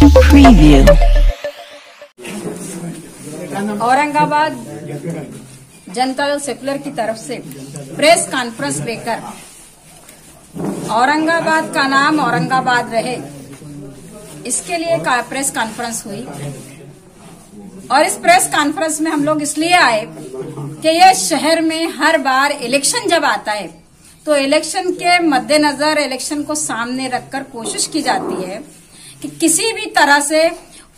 Preview. Aurangabad Janata Dal secular की तरफ़ से प्रेस कॉन्फ्रेंस लेकर औरंगाबाद का नाम औरंगाबाद रहे। इसके लिए प्रेस कॉन्फ्रेंस हुई। और इस प्रेस कॉन्फ्रेंस में हम लोग इसलिए आए कि ये शहर में हर बार इलेक्शन जब आता है तो इलेक्शन के मद्देनजर इलेक्शन को सामने रखकर कोशिश की जाती है। कि किसी भी तरह से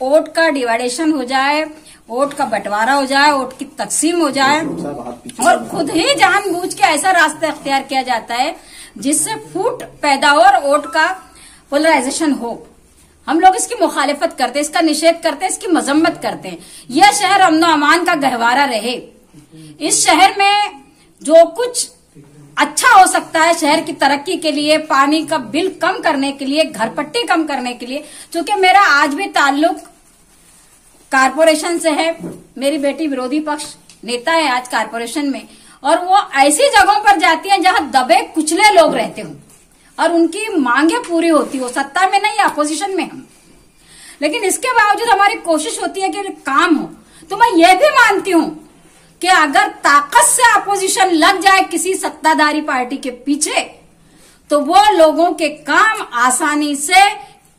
वोट का डिवाइडेशन हो जाए वोट का बंटवारा हो जाए वोट की तकसीम हो जाए और खुद ही जानबूझ के ऐसा रास्ता अख्तियार किया जाता है जिससे फूट पैदा हो और वोट का पोलराइजेशन हो। हम लोग इसकी मुखालिफत करते हैं इसका निषेध करते हैं इसकी मजम्मत करते हैं। यह शहर अमनो अमान का गहवारा रहे। इस शहर में जो कुछ अच्छा हो सकता है शहर की तरक्की के लिए, पानी का बिल कम करने के लिए घर पट्टी कम करने के लिए, क्योंकि मेरा आज भी ताल्लुक कारपोरेशन से है, मेरी बेटी विरोधी पक्ष नेता है आज कारपोरेशन में, और वो ऐसी जगहों पर जाती है जहाँ दबे कुचले लोग रहते हों, और उनकी मांगे पूरी होती हो, सत्ता में नहीं, अपोजिशन में हम। लेकिन इसके बावजूद हमारी कोशिश होती है कि काम हो। तो मैं ये भी मानती हूँ कि अगर ताकत से अपोजिशन लग जाए किसी सत्ताधारी पार्टी के पीछे तो वो लोगों के काम आसानी से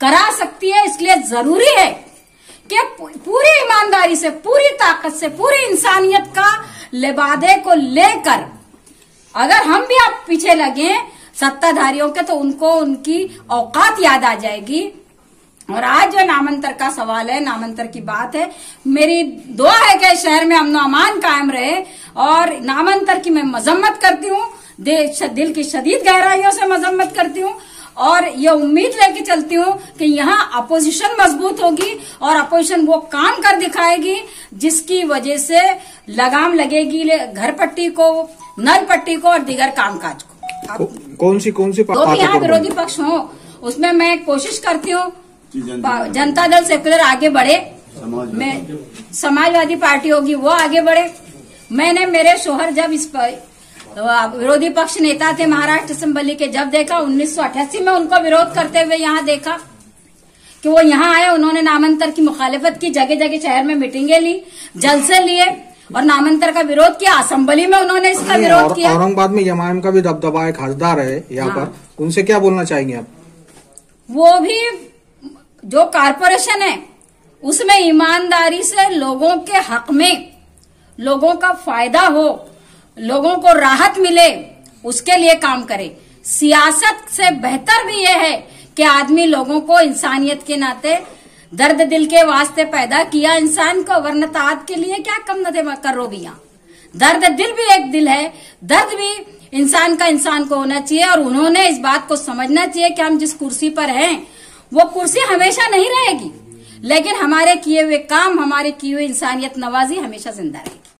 करा सकती है, इसलिए ज़रूरी है कि पूरी ईमानदारी से, पूरी ताकत से, पूरी इंसानियत का लिबादे को लेकर, अगर हम भी आप पीछे लगे सत्ताधारियों के तो उनको उनकी औकात याद आ जाएगी। और आज जो नामांतर का सवाल है नामांतर की बात है मेरी दुआ है कि शहर में अमनो अमान कायम रहे और नामांतर की मैं मजम्मत करती हूँ दिल की शदीद गहराइयों से मजम्मत करती हूँ और ये उम्मीद लेके चलती हूँ कि यहाँ अपोजिशन मज़बूत होगी और अपोजिशन वो काम कर दिखाएगी जिसकी वजह से लगाम लगेगी घर पट्टी को नल पट्टी को और दीगर कामकाज को। कौन सी कौन सी जो भी यहाँ विरोधी पक्ष हो उसमें मैं कोशिश करती हूँ जनता दल सेकुलर आगे बढ़े। मैं समाजवादी पार्टी होगी वो आगे बढ़े। मैंने मेरे शोहर जब इस पर तो विरोधी पक्ष नेता थे महाराष्ट्र असेंबली के जब देखा उन्नीस सौ अठासी में उनको विरोध करते हुए यहाँ देखा कि वो यहाँ आए उन्होंने नामांतर की मुखालिफत की जगह जगह शहर में मीटिंगें ली जलसे लिए और नामांतर का विरोध किया असेंबली में उन्होंने इसका विरोध और, किया। औरंगाबाद में यमाम का भी दबदबा है खासदार है यहाँ हाँ। पर उनसे क्या बोलना चाहेंगे आप? वो भी जो कारपोरेशन है, उसमें ईमानदारी से लोगों के हक में, लोगों का फ़ायदा हो, लोगों को राहत मिले, उसके लिए काम करे। सियासत से बेहतर भी यह है कि आदमी लोगों को इंसानियत के नाते दर्द दिल के वास्ते पैदा किया। इंसान को वरन ताद के लिए क्या कम न करो भी दर्द दिल भी एक दिल है। दर्द भी इंसान का इंसान को होना चाहिए और उन्होंने इस बात को समझना चाहिए कि हम जिस कुर्सी पर हैं वो कुर्सी हमेशा नहीं रहेगी। लेकिन हमारे किए हुए काम, हमारे किए हुए इंसानियत नवाजी हमेशा ज़िंदा रहेगी।